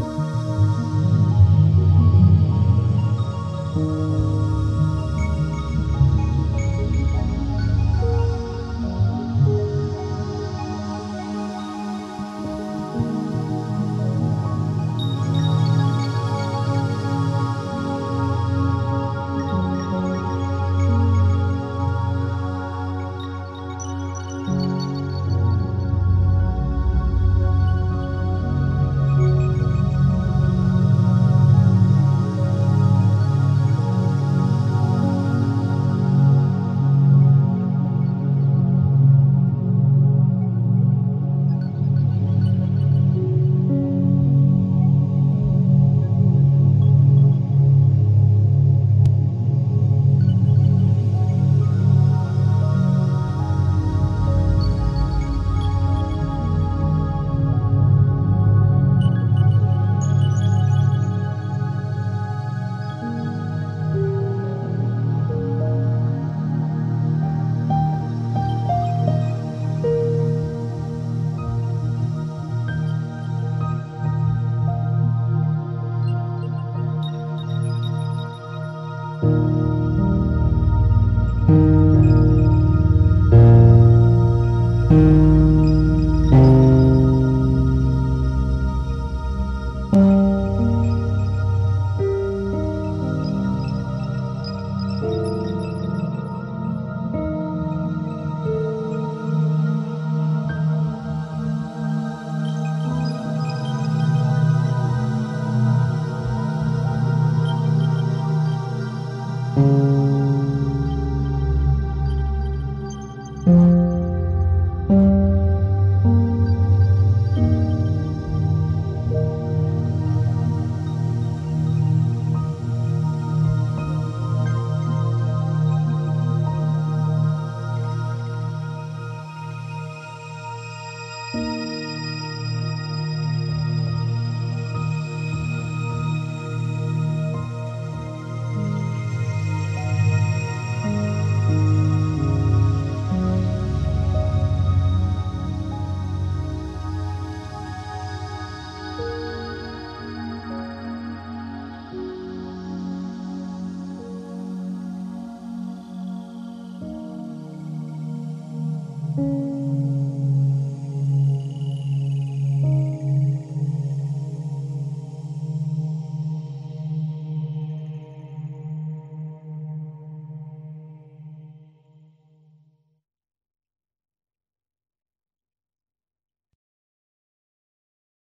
Bye.